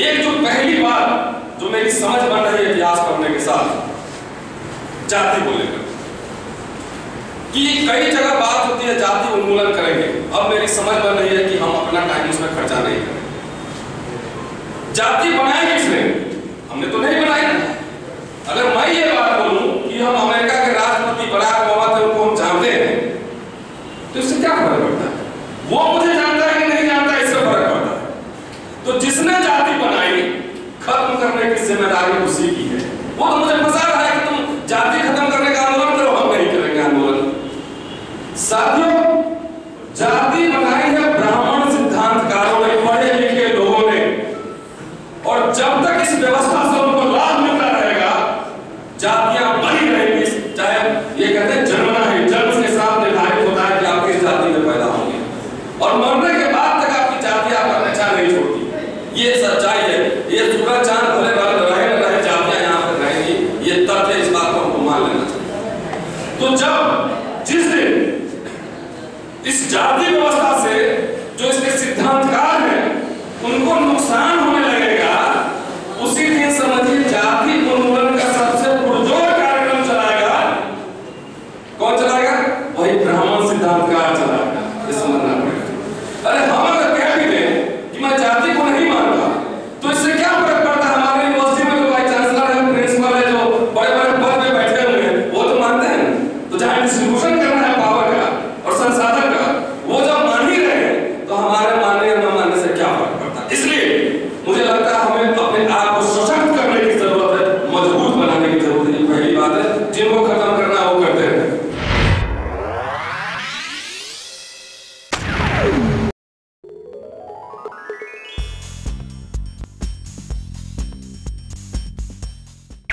एक जो पहली बात जो मेरी समझ बन रही है इतिहास पढ़ने के साथ, जाति को लेकर। कि कई जगह बात होती है, जाति उन्मूलन करेंगे। अब मेरी समझ बन रही है कि हम अपना टाइम उसमें खर्चा नहीं करें जाति बनाएँगे किसने? हमने तो नहीं बनाई अगर मैं ये बात बोलूँ कि हम अमेरिका के राष्ट्रपति बराक ओबामा थे उनको हम जानते हैं तो इससे क्या फ़र्क पड़ता है वो मुझे जानता है कि नहीं जानता है इससे फ़र्क पड़ता है तो जिसने जाति बनाई खत्म करने की ज़िम्मेदारी उसी की है। वो तो मुझे पता है कि तुम जाति खत्म करने का आंदोलन करो, हम नहीं करेंगे आंदोलन। साथियों, जाति बनाई है ब्राह्मण सिद्धांतकारों ने, पढ़े लिखे लोगों ने। और जब तक इस व्यवस्था से उनको लाभ मिलता रहेगा, जातियाँ बनी रहेंगी। चाहे ये कहते हैं जन्मना है, जन्म के साथ निर्धारित होता है कि आप किस जाति में पैदा होंगे। और मरने के बाद तक आपकी जाति आपका पहचान नहीं छोड़ती। ये सच्चाई है ये सूरज चाँद भले भले रहे न रहे जातियाँ यहाँ पर रहेंगी ये तथ्य इस बात को हमको मान लेना। चाहिए तो जब जिस दिन, इस जाति व्यवस्था से जो इसके सिद्धांतकार हैं, उनको नुकसान होने लगेगा, उसी दिन समझिए जाति उन्मूलन का सबसे पुरजोर कार्यक्रम चलाएगा। कौन चलाएगा? वही ब्राह्मण।